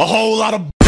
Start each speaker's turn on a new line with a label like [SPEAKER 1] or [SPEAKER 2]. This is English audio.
[SPEAKER 1] A whole lot of